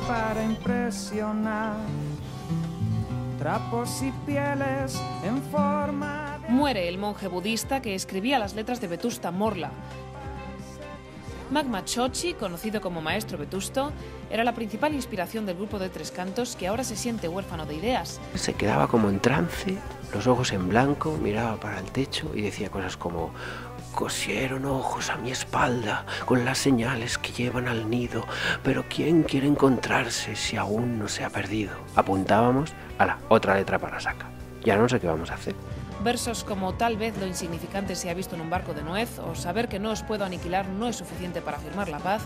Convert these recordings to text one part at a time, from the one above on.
para impresionar. Trapos y pieles en forma de... Muere el monje budista que escribía las letras de Vetusta Morla. Magma Chochi, conocido como Maestro Vetusto, era la principal inspiración del grupo de Tres Cantos que ahora se siente huérfano de ideas. Se quedaba como en trance, los ojos en blanco, miraba para el techo y decía cosas como Cosieron ojos a mi espalda con las señales que llevan al nido, pero ¿quién quiere encontrarse si aún no se ha perdido? Apuntábamos a la otra letra para saca. Ya no sé qué vamos a hacer. Versos como tal vez lo insignificante se ha visto en un barco de nuez o saber que no os puedo aniquilar no es suficiente para firmar la paz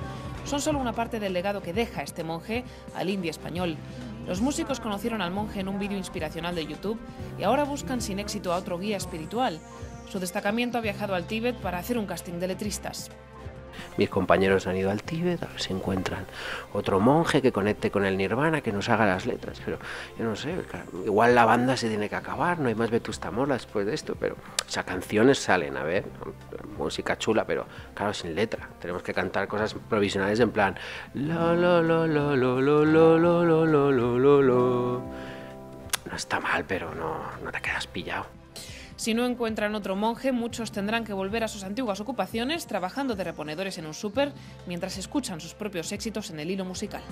son solo una parte del legado que deja este monje al indie español. Los músicos conocieron al monje en un vídeo inspiracional de YouTube y ahora buscan sin éxito a otro guía espiritual. Su destacamiento ha viajado al Tíbet para hacer un casting de letristas. Mis compañeros han ido al Tíbet, a ver si encuentran otro monje que conecte con el nirvana, que nos haga las letras. Pero yo no sé, igual la banda se tiene que acabar, no hay más Vetusta Morla después de esto, pero o sea, canciones salen, a ver, música chula, pero claro, sin letra. Tenemos que cantar cosas provisionales en plan lo lo lo lo lo lo lo lo lo lo lo lo. No está mal, pero no, no te quedas pillado. Si no encuentran otro monje, muchos tendrán que volver a sus antiguas ocupaciones trabajando de reponedores en un súper mientras escuchan sus propios éxitos en el hilo musical.